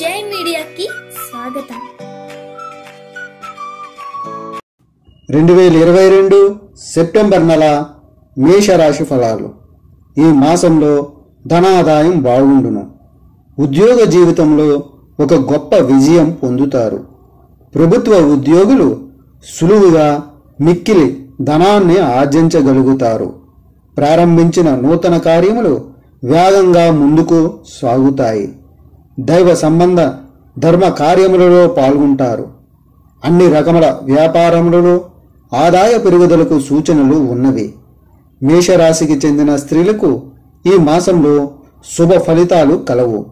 జై మీడియాకి స్వాగతం. రెండు వేల ఇరవై రెండు సెప్టెంబర్ నెల మేషరాశి ఫలాలు. ఈ మాసంలో ధనాదాయం బాగుండును. ఉద్యోగ జీవితంలో ఒక గొప్ప విజయం పొందుతారు. ప్రభుత్వ ఉద్యోగులు సులువుగా మిక్కిలి ధనాన్ని ఆర్జించగలుగుతారు. ప్రారంభించిన నూతన కార్యములు వేగంగా ముందుకు సాగుతాయి. దైవ సంబంధ ధర్మ కార్యములలో పాల్గొంటారు. అన్ని రకముల వ్యాపారములలో ఆదాయ పెరుగుదలకు సూచనలు ఉన్నవి. మేషరాశికి చెందిన స్త్రీలకు ఈ మాసంలో శుభ ఫలితాలు కలవు.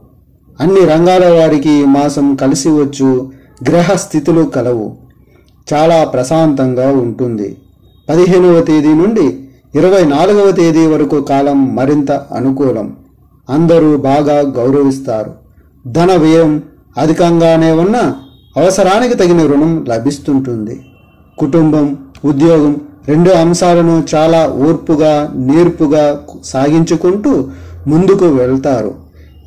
అన్ని రంగాల వారికి ఈ మాసం కలిసి వచ్చు గ్రహ స్థితులు కలవు. చాలా ప్రశాంతంగా ఉంటుంది. పదిహేనవ తేదీ నుండి ఇరవై నాలుగవ తేదీ వరకు కాలం మరింత అనుకూలం. అందరూ బాగా గౌరవిస్తారు. ధన వ్యయం అధికంగానే ఉన్న అవసరానికి తగిన రుణం లభిస్తుంటుంది. కుటుంబం ఉద్యోగం రెండు అంశాలను చాలా ఓర్పుగా నేర్పుగా సాగించుకుంటూ ముందుకు వెళ్తారు.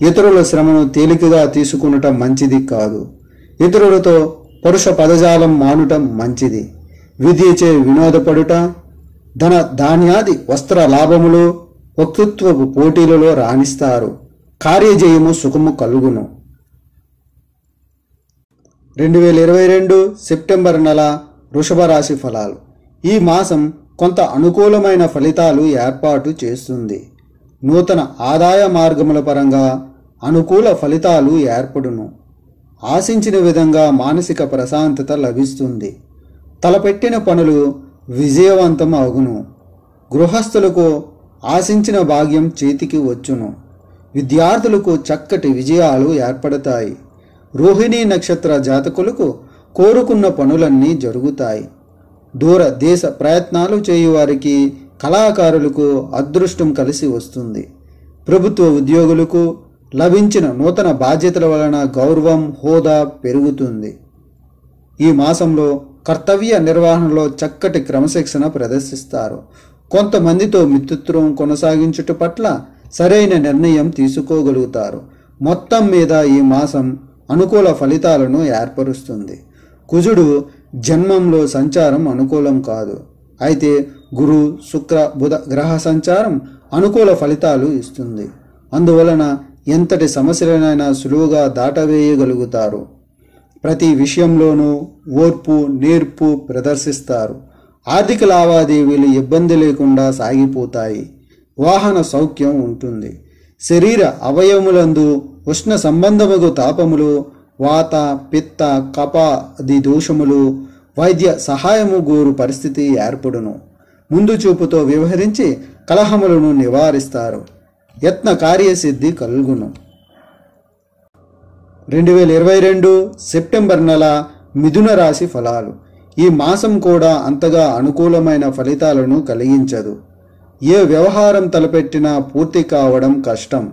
ఇతరుల శ్రమను తేలికగా తీసుకునటం మంచిది కాదు. ఇతరులతో పరుష పదజాలం మానుటం మంచిది. విధిచే వినోదపడుట ధన ధాన్యాది వస్త్ర లాభములు వక్తృత్వపు పోటీలలో రాణిస్తారు. కార్యజయము సుఖము కలుగును. రెండు వేల ఇరవై రెండు సెప్టెంబర్ నెల వృషభ రాశి ఫలాలు. ఈ మాసం కొంత అనుకూలమైన ఫలితాలు ఏర్పాటు చేస్తుంది. నూతన ఆదాయ మార్గముల పరంగా అనుకూల ఫలితాలు ఏర్పడును. ఆశించిన విధంగా మానసిక ప్రశాంతత లభిస్తుంది. తలపెట్టిన పనులు విజయవంతం అగును గృహస్థులకు ఆశించిన భాగ్యం చేతికి వచ్చును. విద్యార్థులకు చక్కటి విజయాలు ఏర్పడతాయి. రోహిణీ నక్షత్ర జాతకులకు కోరుకున్న పనులన్నీ జరుగుతాయి. దూర దేశ ప్రయత్నాలు చేయువారికి కళాకారులకు అదృష్టం కలిసి వస్తుంది. ప్రభుత్వ ఉద్యోగులకు లభించిన నూతన బాధ్యతల వలన గౌరవం హోదా పెరుగుతుంది. ఈ మాసంలో కర్తవ్య నిర్వహణలో చక్కటి క్రమశిక్షణ ప్రదర్శిస్తారు. కొంతమందితో మిత్రత్వం కొనసాగించుట పట్ల సరైన నిర్ణయం తీసుకోగలుగుతారు. మొత్తం మీద ఈ మాసం అనుకూల ఫలితాలను ఏర్పరుస్తుంది. కుజుడు జన్మంలో సంచారం అనుకూలం కాదు. అయితే గురు శుక్ర బుధ గ్రహ సంచారం అనుకూల ఫలితాలు ఇస్తుంది. అందువలన ఎంతటి సమస్యలనైనా సులువుగా దాటవేయగలుగుతారు. ప్రతి విషయంలోనూ ఓర్పు నేర్పు ప్రదర్శిస్తారు. ఆర్థిక లావాదేవీలు ఇబ్బంది లేకుండా సాగిపోతాయి. వాహన సౌఖ్యం ఉంటుంది. శరీర అవయములందు ఉష్ణ సంబంధముగు తాపములు వాత పిత్త కపాది దోషములు వైద్య సహాయము గోరు పరిస్థితి ఏర్పడును. ముందు చూపుతో వ్యవహరించి కలహములను నివారిస్తారు. యత్న కార్యసిద్ధి కలుగును. రెండు వేల ఇరవై రెండు సెప్టెంబర్ నెల మిథున రాశి ఫలాలు. ఈ మాసం కూడా అంతగా అనుకూలమైన ఫలితాలను కలిగించదు. ఏ వ్యవహారం తలపెట్టినా పూర్తి కావడం కష్టం.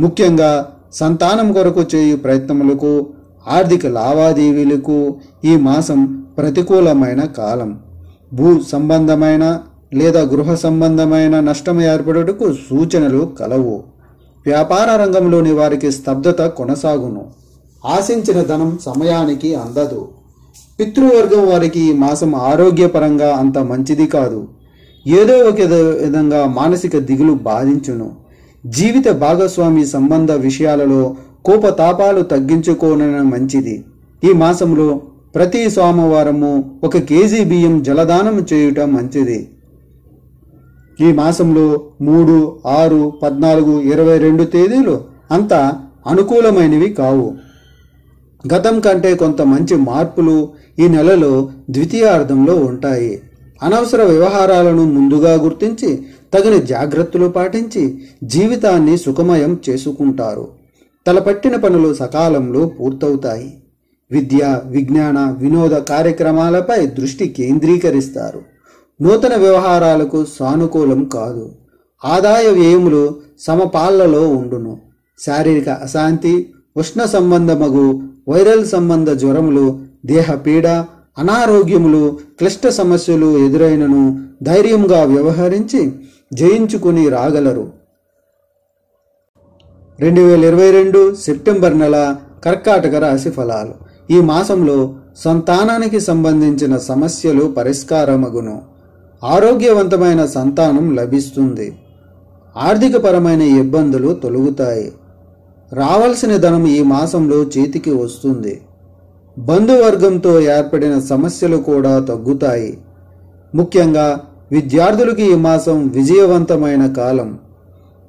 ముఖ్యంగా సంతానం కొరకు చేయు ప్రయత్నములకు ఆర్థిక లావాదేవీలకు ఈ మాసం ప్రతికూలమైన కాలం. భూ సంబంధమైన లేదా గృహ సంబంధమైన నష్టం ఏర్పడుటకు సూచనలు కలవు. వ్యాపార రంగంలోని వారికి స్తబ్దత కొనసాగును. ఆశించిన ధనం సమయానికి అందదు. పితృవర్గం వారికి ఈ మాసం ఆరోగ్యపరంగా అంత మంచిది కాదు. ఏదో ఒక విధంగా మానసిక దిగులు బాధించును. జీవిత భాగస్వామి సంబంధ విషయాలలో కోపతాపాలు తగ్గించుకోనని మంచిది. ఈ మాసంలో ప్రతి సోమవారము ఒక కేజీ బియ్యం జలదానం చేయుట మంచిది. ఈ మాసంలో మూడు ఆరు పద్నాలుగు ఇరవై రెండు తేదీలు అంత అనుకూలమైనవి కావు. గతం కంటే కొంత మంచి మార్పులు ఈ నెలలో ద్వితీయార్థంలో ఉంటాయి. అనవసర వ్యవహారాలను ముందుగా గుర్తించి తగిన జాగ్రత్తలు పాటించి జీవితాన్ని సుఖమయం చేసుకుంటారు. తలపట్టిన పనులు సకాలంలో పూర్తవుతాయి. విద్య విజ్ఞాన వినోద కార్యక్రమాలపై దృష్టి కేంద్రీకరిస్తారు. నూతన వ్యవహారాలకు సానుకూలం కాదు. ఆదాయ వ్యయములు సమపాళ్ళలో ఉండును. శారీరక అశాంతి ఉష్ణ సంబంధమగు వైరల్ సంబంధ జ్వరములు దేహపీడ అనారోగ్యములు క్లిష్ట సమస్యలు ఎదురైనను ధైర్యంగా వ్యవహరించి జయించుకుని రాగలరు. రెండు వేల ఇరవై రెండు సెప్టెంబర్ నెల కర్కాటక రాశి ఫలాలు. ఈ మాసంలో సంతానానికి సంబంధించిన సమస్యలు పరిష్కారమగును. ఆరోగ్యవంతమైన సంతానం లభిస్తుంది. ఆర్థికపరమైన ఇబ్బందులు తొలగుతాయి. రావాల్సిన ధనం ఈ మాసంలో చేతికి వస్తుంది. బంధువర్గంతో ఏర్పడిన సమస్యలు కూడా తగ్గుతాయి. ముఖ్యంగా విద్యార్థులకు ఈ మాసం విజయవంతమైన కాలం.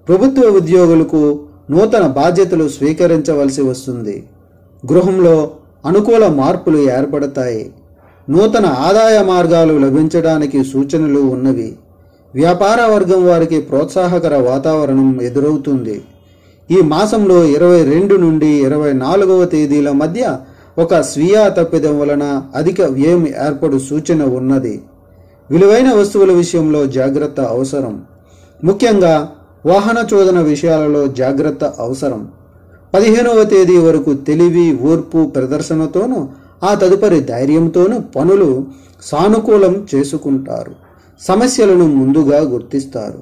ప్రభుత్వ ఉద్యోగులకు నూతన బాధ్యతలు స్వీకరించవలసి వస్తుంది. గృహంలో అనుకూల మార్పులు ఏర్పడతాయి. నూతన ఆదాయ మార్గాలు లభించడానికి సూచనలు ఉన్నవి. వ్యాపార వర్గం వారికి ప్రోత్సాహకర వాతావరణం ఎదురవుతుంది. ఈ మాసంలో ఇరవై రెండు నుండి ఇరవై నాలుగవ తేదీల మధ్య ఒక స్వీయ తప్పిదం వలన అధిక వ్యయం ఏర్పడు సూచన ఉన్నది. విలువైన వస్తువుల విషయంలో జాగ్రత్త అవసరం. ముఖ్యంగా వాహన చోదన విషయాలలో జాగ్రత్త అవసరం. పదిహేనవ తేదీ వరకు తెలివి ఓర్పు ప్రదర్శనతోనూ ఆ తదుపరి ధైర్యంతోనూ పనులు సానుకూలం చేసుకుంటారు. సమస్యలను ముందుగా గుర్తిస్తారు.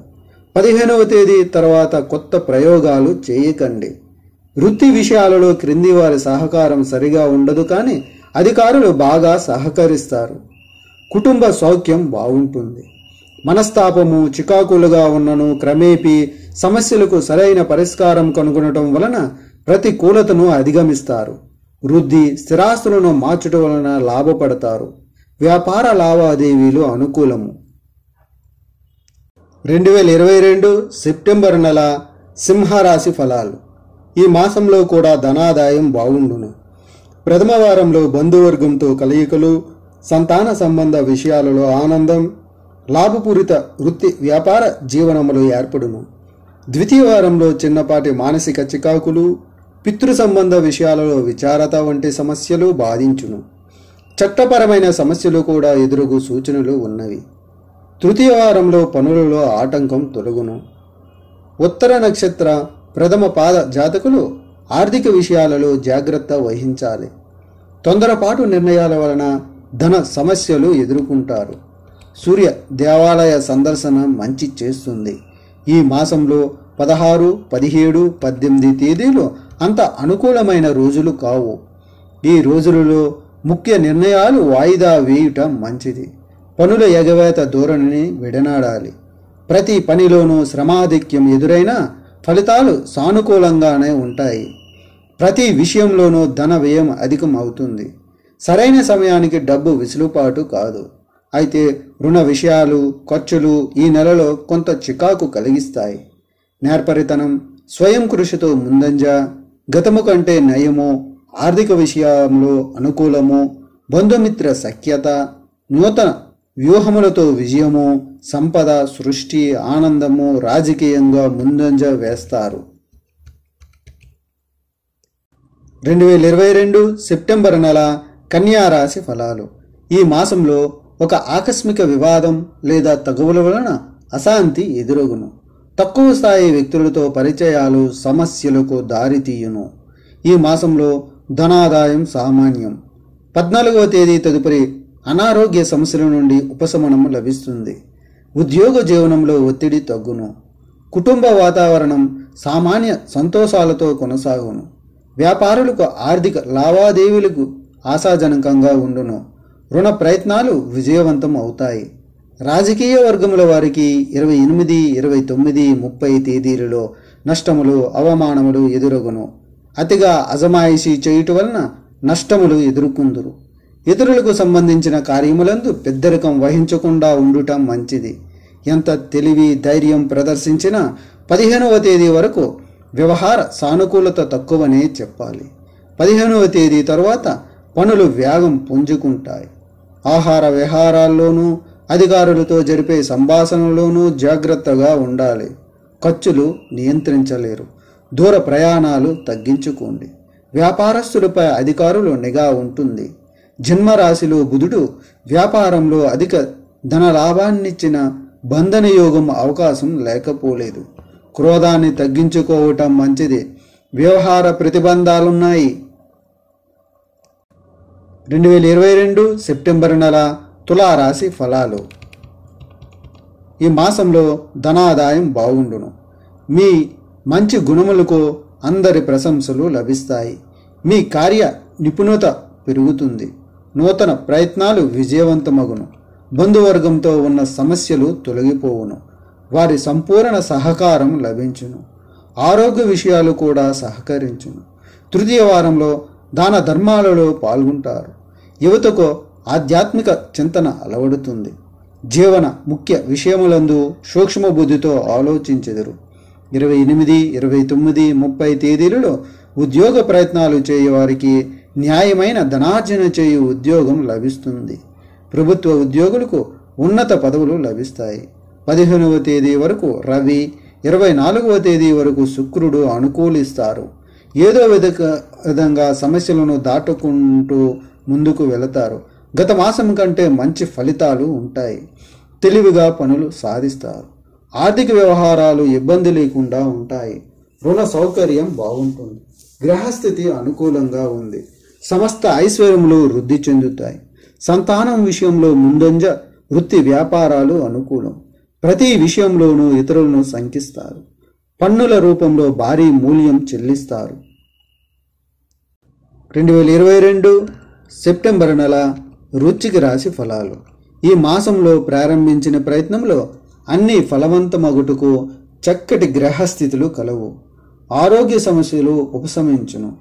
పదిహేనవ తేదీ తర్వాత కొత్త ప్రయోగాలు చేయకండి. వృత్తి విషయాలలో క్రింది వారి సహకారం సరిగా ఉండదు కానీ అధికారులు బాగా సహకరిస్తారు. కుటుంబ సౌఖ్యం బాగుంటుంది. మనస్తాపము చికాకులుగా ఉన్నను క్రమేపీ సమస్యలకు సరైన పరిష్కారం కనుగొనటం వలన ప్రతికూలతను అధిగమిస్తారు. వృద్ధి స్థిరాస్తులను మార్చడం వలన లాభపడతారు. వ్యాపార లావాదేవీలు అనుకూలము. రెండు వేల ఇరవై రెండు సెప్టెంబర్ నెల సింహరాశి ఫలాలు. ఈ మాసంలో కూడా ధనాదాయం బాగుండును. ప్రథమ వారంలో బంధువర్గంతో కలయికలు సంతాన సంబంధ విషయాలలో ఆనందం లాభపూరిత వృత్తి వ్యాపార జీవనములు ఏర్పడును. ద్వితీయ వారంలో చిన్నపాటి మానసిక చికాకులు పితృ సంబంధ విషయాలలో విచారత వంటి సమస్యలు బాధించును. చట్టపరమైన సమస్యలు కూడా ఎదురుగు సూచనలు ఉన్నవి. తృతీయ వారంలో పనులలో ఆటంకం తొలగును. ఉత్తర నక్షత్ర ప్రథమ పాద జాతకులు ఆర్థిక విషయాలలో జాగ్రత్త వహించాలి. తొందరపాటు నిర్ణయాల వలన ధన సమస్యలు ఎదుర్కొంటారు. సూర్య దేవాలయ సందర్శన మంచి చేస్తుంది. ఈ మాసంలో పదహారు పదిహేడు పద్దెనిమిది తేదీలు అంత అనుకూలమైన రోజులు కావు. ఈ రోజులలో ముఖ్య నిర్ణయాలు వాయిదా వేయటం మంచిది. పనుల ఎగవేత ధోరణిని విడనాడాలి. ప్రతి పనిలోనూ శ్రమాధిక్యం ఎదురైనా ఫలితాలు సానుకూలంగానే ఉంటాయి. ప్రతి విషయంలోనూ ధన వ్యయం అధికం అవుతుంది సరైన సమయానికి డబ్బు విసులుపాటు కాదు. అయితే రుణ విషయాలు ఖర్చులు ఈ నెలలో కొంత చికాకు కలిగిస్తాయి. నేర్పరితనం స్వయం కృషితో ముందంజ గతము కంటే నయము ఆర్థిక విషయంలో అనుకూలము బంధుమిత్ర సఖ్యత నూతన వ్యూహములతో విజయము సంపద సృష్టి ఆనందము రాజకీయంగా ముందంజ వేస్తారు. రెండు వేల ఇరవై రెండు సెప్టెంబర్ నెల కన్యారాశి ఫలాలు. ఈ మాసంలో ఒక ఆకస్మిక వివాదం లేదా తగువుల వలన అశాంతి ఎదురగును. తక్కువ స్థాయి వ్యక్తులతో పరిచయాలు సమస్యలకు దారితీయును. ఈ మాసంలో ధనాదాయం సామాన్యం. పద్నాలుగవ తేదీ తదుపరి అనారోగ్య సమస్యల నుండి ఉపశమనం లభిస్తుంది. ఉద్యోగ జీవనంలో ఒత్తిడి తగ్గును. కుటుంబ వాతావరణం సామాన్య సంతోషాలతో కొనసాగును. వ్యాపారులకు ఆర్థిక లావాదేవీలకు ఆశాజనకంగా ఉండును. రుణ ప్రయత్నాలు విజయవంతం అవుతాయి. రాజకీయ వర్గముల వారికి ఇరవై ఎనిమిది ఇరవై తొమ్మిది ముప్పై తేదీలలో నష్టములు అవమానములు ఎదురగును. అతిగా అజమాయిషీ చేయుట వలన నష్టములు ఎదుర్కొందురు. ఇతరులకు సంబంధించిన కార్యములందు పెద్దరికం వహించకుండా ఉండటం మంచిది. ఎంత తెలివి ధైర్యం ప్రదర్శించినా పదిహేనవ తేదీ వరకు వ్యవహార సానుకూలత తక్కువనే చెప్పాలి. పదిహేనవ తేదీ తర్వాత పనులు వేగం పుంజుకుంటాయి. ఆహార విహారాల్లోనూ అధికారులతో జరిపే సంభాషణలోనూ జాగ్రత్తగా ఉండాలి. ఖర్చులు నియంత్రించలేరు. దూర ప్రయాణాలు తగ్గించుకోండి. వ్యాపారస్తులపై అధికారులు నిఘా ఉంటుంది. జన్మరాశిలో బుధుడు వ్యాపారంలో అధిక ధన లాభాన్నిచ్చిన బంధన యోగం అవకాశం లేకపోలేదు. క్రోధాన్ని తగ్గించుకోవటం మంచిది. వ్యవహార ప్రతిబంధాలున్నాయి. రెండు వేల ఇరవై రెండు సెప్టెంబర్ నెల తులారాశి ఫలాలు. ఈ మాసంలో ధనాదాయం బాగుండును. మీ మంచి గుణములకు అందరి ప్రశంసలు లభిస్తాయి. మీ కార్య నిపుణత పెరుగుతుంది. నూతన ప్రయత్నాలు విజయవంతమగును. బంధువర్గంతో ఉన్న సమస్యలు తొలగిపోవును. వారి సంపూర్ణ సహకారం లభించును. ఆరోగ్య విషయాలు కూడా సహకరించును. తృతీయ వారంలో దాన ధర్మాలలో పాల్గొంటారు. యువతకు ఆధ్యాత్మిక చింతన అలవడుతుంది. జీవన ముఖ్య విషయములందు సూక్ష్మ బుద్ధితో ఆలోచించెదరు. ఇరవై ఎనిమిది ఇరవై తొమ్మిది ముప్పై తేదీలలో ఉద్యోగ ప్రయత్నాలు చేయవారికి న్యాయమైన ధనార్జన చేయు ఉద్యోగం లభిస్తుంది. ప్రభుత్వ ఉద్యోగులకు ఉన్నత పదవులు లభిస్తాయి. పదిహేనవ తేదీ వరకు రవి ఇరవై నాలుగవ తేదీ వరకు శుక్రుడు అనుకూలిస్తారు. ఏదో విధక విధంగా సమస్యలను దాటుకుంటూ ముందుకు వెళతారు. గత మాసం కంటే మంచి ఫలితాలు ఉంటాయి. తెలివిగా పనులు సాధిస్తారు. ఆర్థిక వ్యవహారాలు ఇబ్బంది లేకుండా ఉంటాయి. రుణ సౌకర్యం బాగుంటుంది. గ్రహస్థితి అనుకూలంగా ఉంది. సమస్త ఐశ్వర్యములు వృద్ధి చెందుతాయి. సంతానం విషయంలో ముందంజ వృత్తి వ్యాపారాలు అనుకూలం. ప్రతి విషయంలోనూ ఇతరులను శంకిస్తారు. పన్నుల రూపంలో భారీ మూల్యం చెల్లిస్తారు. రెండు వేల ఇరవై రెండు సెప్టెంబర్ నెల రుచికి రాశి ఫలాలు. ఈ మాసంలో ప్రారంభించిన ప్రయత్నంలో అన్ని ఫలవంతమగుటకు చక్కటి గ్రహస్థితులు కలవు. ఆరోగ్య సమస్యలు ఉపశమించును.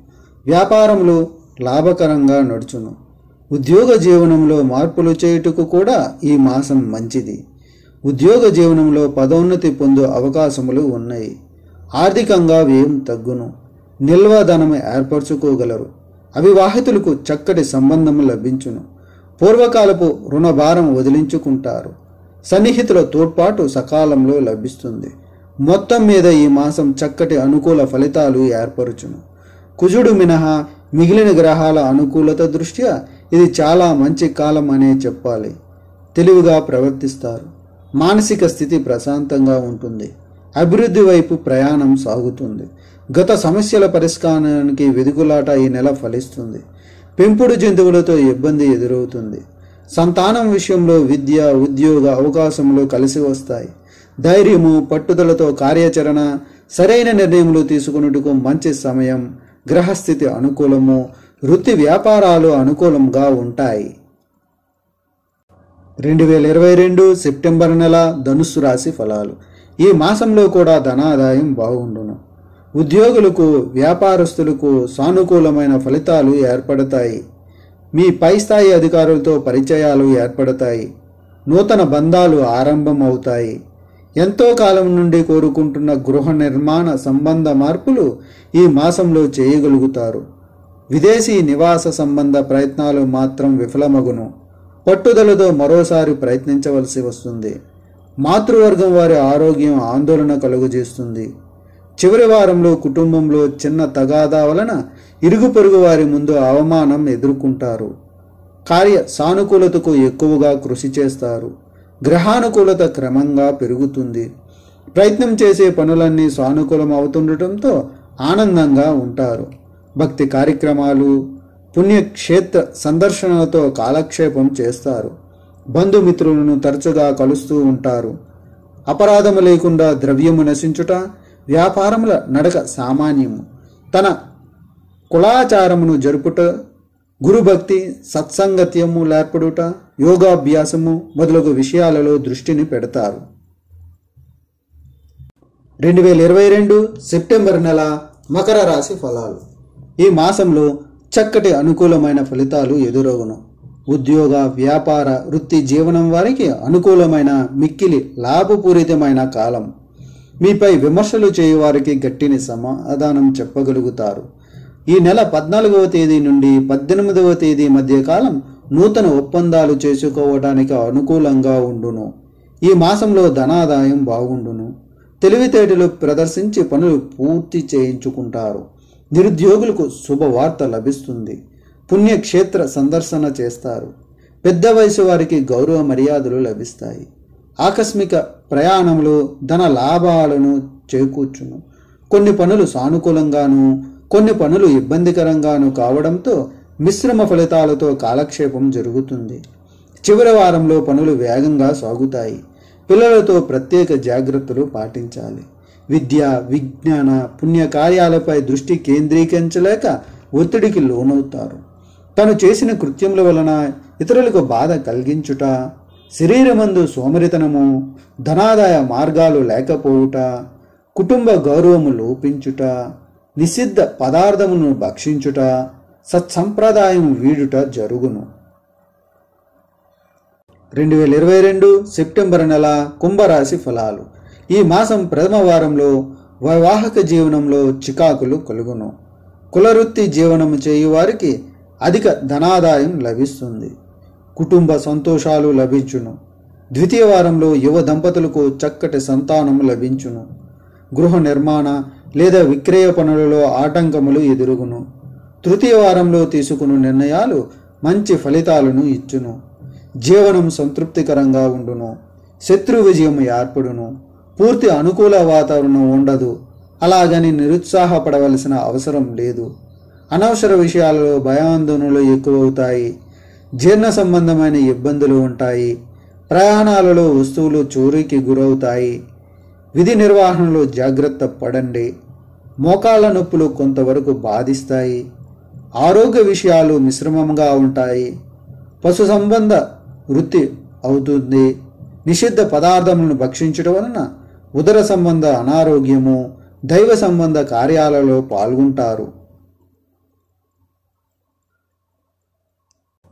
వ్యాపారంలో లాభకరంగా నడుచును. ఉద్యోగ జీవనంలో మార్పులు చేయుటకు కూడా ఈ మాసం మంచిది. ఉద్యోగ జీవనంలో పదోన్నతి పొందు అవకాశములు ఉన్నాయి. ఆర్థికంగా వ్యయం తగ్గును. నిల్వ ధనం ఏర్పరచుకోగలరు. అవివాహితులకు చక్కటి సంబంధం లభించును. పూర్వకాలపు రుణభారం వదిలించుకుంటారు. సన్నిహితుల తోడ్పాటు సకాలంలో లభిస్తుంది. మొత్తం మీద ఈ మాసం చక్కటి అనుకూల ఫలితాలు ఏర్పరచును. కుజుడు మినహా మిగిలిన గ్రహాల అనుకూలత దృష్ట్యా ఇది చాలా మంచి కాలం అనే చెప్పాలి. తెలివిగా ప్రవర్తిస్తారు. మానసిక స్థితి ప్రశాంతంగా ఉంటుంది. అభివృద్ధి వైపు ప్రయాణం సాగుతుంది. గత సమస్యల పరిష్కారానికి వెదుగులాట ఈ నెల ఫలిస్తుంది. పెంపుడు జంతువులతో ఇబ్బంది ఎదురవుతుంది. సంతానం విషయంలో విద్య ఉద్యోగ అవకాశములు కలిసి వస్తాయి. ధైర్యము పట్టుదలతో కార్యాచరణ సరైన నిర్ణయములు తీసుకున్నట్టుకు మంచి సమయం గ్రహస్థితి అనుకూలము వృత్తి వ్యాపారాలు అనుకూలంగా ఉంటాయి. రెండు వేల ఇరవై రెండు సెప్టెంబర్ నెల ధనుస్సు రాశి ఫలాలు. ఈ మాసంలో కూడా ధనాదాయం బాగుండును. ఉద్యోగులకు వ్యాపారస్తులకు సానుకూలమైన ఫలితాలు ఏర్పడతాయి. మీ పై స్థాయి అధికారులతో పరిచయాలు ఏర్పడతాయి. నూతన బంధాలు ఆరంభం అవుతాయి ఎంతో కాలం నుండి కోరుకుంటున్న గృహ నిర్మాణ సంబంధ మార్పులు ఈ మాసంలో చేయగలుగుతారు. విదేశీ నివాస సంబంధ ప్రయత్నాలు మాత్రం విఫలమగును. పట్టుదలతో మరోసారి ప్రయత్నించవలసి వస్తుంది. మాతృవర్గం వారి ఆరోగ్యం ఆందోళన కలుగజేస్తుంది. చివరి వారంలో కుటుంబంలో చిన్న తగాదా వలన ఇరుగు పొరుగు వారి ముందు అవమానం ఎదుర్కొంటారు. కార్య సానుకూలతకు ఎక్కువగా కృషి చేస్తారు. గ్రహానుకూలత క్రమంగా పెరుగుతుంది. ప్రయత్నం చేసే పనులన్నీ సానుకూలం అవుతుండటంతో ఆనందంగా ఉంటారు. భక్తి కార్యక్రమాలు పుణ్యక్షేత్ర సందర్శనలతో కాలక్షేపం చేస్తారు. బంధుమిత్రులను తరచుగా కలుస్తూ ఉంటారు. అపరాధము లేకుండా ద్రవ్యము నశించుట వ్యాపారముల నడక సామాన్యము. తన కులాచారమును జరుపుట గురుభక్తి సత్సంగత్యము లేర్పడుట యోగాభ్యాసము మొదలగు విషయాలలో దృష్టిని పెడతారు. రెండు వేల ఇరవై రెండు సెప్టెంబర్ నెల మకర రాశి ఫలాలు. ఈ మాసంలో చక్కటి అనుకూలమైన ఫలితాలు ఎదురవును. ఉద్యోగ వ్యాపార వృత్తి జీవనం వారికి అనుకూలమైన మిక్కిలి లాభపూరితమైన కాలం. మీపై విమర్శలు చేయవారికి గట్టిని సమాధానం చెప్పగలుగుతారు. ఈ నెల పద్నాలుగవ తేదీ నుండి పద్దెనిమిదవ తేదీ మధ్య కాలం నూతన ఒప్పందాలు చేసుకోవడానికి అనుకూలంగా ఉండును. ఈ మాసంలో ధనాదాయం బాగుండును. తెలివితేటలు ప్రదర్శించి పనులు పూర్తి చేయించుకుంటారు. నిరుద్యోగులకు శుభవార్త లభిస్తుంది. పుణ్యక్షేత్ర సందర్శన చేస్తారు. పెద్ద వయసు వారికి గౌరవ మర్యాదలు లభిస్తాయి. ఆకస్మిక ప్రయాణంలో ధన లాభాలను చేకూర్చును. కొన్ని పనులు సానుకూలంగాను కొన్ని పనులు ఇబ్బందికరంగాను కావడంతో మిశ్రమ ఫలితాలతో కాలక్షేపం జరుగుతుంది. చివరి వారంలో పనులు వేగంగా సాగుతాయి. పిల్లలతో ప్రత్యేక జాగ్రత్తలు పాటించాలి. విద్య విజ్ఞాన పుణ్యకార్యాలపై దృష్టి కేంద్రీకరించలేక ఒత్తిడికి లోనవుతారు. తను చేసిన కృత్యముల వలన ఇతరులకు బాధ కలిగించుట శరీరమందు సోమరితనము ధనాదాయ మార్గాలు లేకపోవుట కుటుంబ గౌరవము లోపించుట నిషిద్ధ పదార్థమును భక్షించుట సత్సంప్రదాయం వీడుట జరుగును. రెండు వేల ఇరవై రెండు సెప్టెంబర్ నెల కుంభరాశి ఫలాలు. ఈ మాసం ప్రథమ వారంలో వైవాహక జీవనంలో చికాకులు కలుగును. కులవృత్తి జీవనము చేయు వారికి అధిక ధనాదాయం లభిస్తుంది. కుటుంబ సంతోషాలు లభించును. ద్వితీయ వారంలో యువ దంపతులకు చక్కటి సంతానం లభించును. గృహ నిర్మాణ లేదా విక్రయ పనులలో ఆటంకములు ఎదురుగును. తృతీయ వారంలో తీసుకున్న నిర్ణయాలు మంచి ఫలితాలను ఇచ్చును. జీవనం సంతృప్తికరంగా ఉండును. శత్రు విజయం ఏర్పడును. పూర్తి అనుకూల వాతావరణం ఉండదు. అలాగని నిరుత్సాహపడవలసిన అవసరం లేదు. అనవసర విషయాలలో భయాందోళనలు ఎక్కువవుతాయి. జీర్ణ సంబంధమైన ఇబ్బందులు ఉంటాయి. ప్రయాణాలలో వస్తువులు చోరీకి గురవుతాయి. విధి నిర్వహణలో జాగ్రత్త పడండి. మోకాళ్ళ నొప్పులు కొంతవరకు బాధిస్తాయి. ఆరోగ్య విషయాలు మిశ్రమంగా ఉంటాయి. పశు సంబంధ వృత్తి అవుతుంది. నిషిద్ధ పదార్థములను భక్షించడం వలన ఉదర సంబంధ అనారోగ్యము దైవ సంబంధ కార్యాలలో పాల్గొంటారు.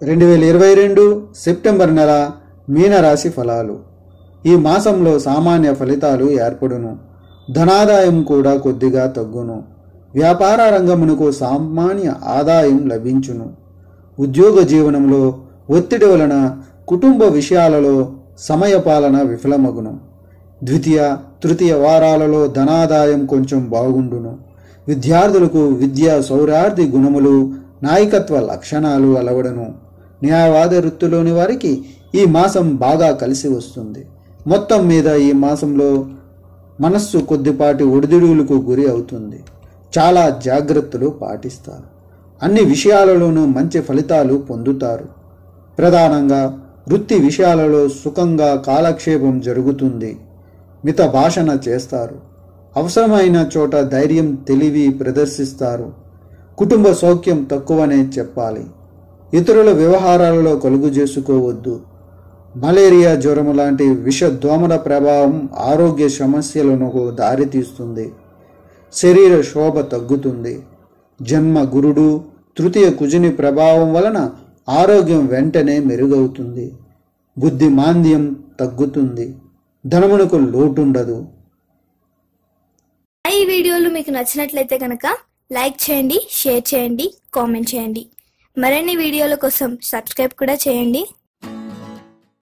రెండు వేల ఇరవై రెండు సెప్టెంబర్ నెల మీనరాశి ఫలాలు. ఈ మాసంలో సామాన్య ఫలితాలు ఏర్పడును. ధనాదాయం కూడా కొద్దిగా తగ్గును. వ్యాపార రంగమునకు సామాన్య ఆదాయం లభించును. ఉద్యోగ జీవనంలో ఒత్తిడి వలన కుటుంబ విషయాలలో సమయపాలన విఫలమగును. ద్వితీయ తృతీయ వారాలలో ధనాదాయం కొంచెం బాగుండును. విద్యార్థులకు విద్యా సౌరార్థి గుణములు నాయకత్వ లక్షణాలు అలవడను. న్యాయవాద వృత్తిలోని వారికి ఈ మాసం బాగా కలిసి వస్తుంది. మొత్తం మీద ఈ మాసంలో మనస్సు కొద్దిపాటి ఒడిదుడుగులకు గురి అవుతుంది. చాలా జాగ్రత్తలు పాటిస్తారు. అన్ని విషయాలలోనూ మంచి ఫలితాలు పొందుతారు. ప్రధానంగా వృత్తి విషయాలలో సుఖంగా కాలక్షేపం జరుగుతుంది. మిత భాషణ చేస్తారు. అవసరమైన చోట ధైర్యం తెలివి ప్రదర్శిస్తారు. కుటుంబ సౌఖ్యం తక్కువనే చెప్పాలి. ఇతరుల వ్యవహారాలలో కలుగు చేసుకోవద్దు. మలేరియా జ్వరం లాంటి విష దోమల ప్రభావం ఆరోగ్య సమస్యలకు దారితీస్తుంది శరీర శోభ తగ్గుతుంది. జన్మ గురుడు తృతీయ కుజుని ప్రభావం వలన ఆరోగ్యం వెంటనే మెరుగవుతుంది. బుద్ధి మాంద్యం తగ్గుతుంది. ధనమునకు లోటుండదు. ఈ వీడియోలు మీకు నచ్చినట్లయితే కనుక లైక్ చేయండి షేర్ చేయండి కామెంట్ చేయండి. మరిన్ని వీడియోల కోసం సబ్స్క్రైబ్ కూడా చేయండి.